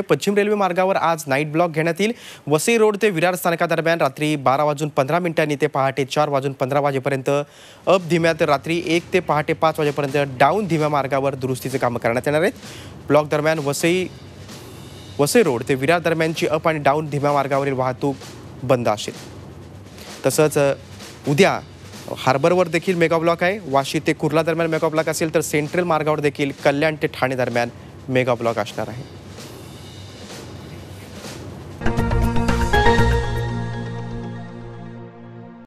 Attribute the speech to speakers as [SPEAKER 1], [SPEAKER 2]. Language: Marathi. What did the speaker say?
[SPEAKER 1] पश्चिम रेल्वे मार्गावर आज नाईट ब्लॉक घेण्यात येईल. वसई रोड ते विरार स्थानकादरम्यान रात्री बारा वाजून पंधरा मिनिटांनी ते पहाटे चार वाजून पंधरा वाजेपर्यंत अप धीम्या तर रात्री एक ते पहाटे पाच वाजेपर्यंत डाऊन धीम्या मार्गावर दुरुस्तीचे कामं करण्यात येणार आहेत. ब्लॉक दरम्यान वसई वसई रोड ते विरार दरम्यानची अप आणि डाऊन धीम्या मार्गावरील वाहतूक बंद असेल. तसंच उद्या हार्बरवर देखील मेगा ब्लॉक आहे. वाशी ते कुर्ला दरम्यान मेगा ब्लॉक असेल तर सेंट्रल मार्गावर देखील कल्याण ते ठाणे दरम्यान मेगा ब्लॉक असणार आहे.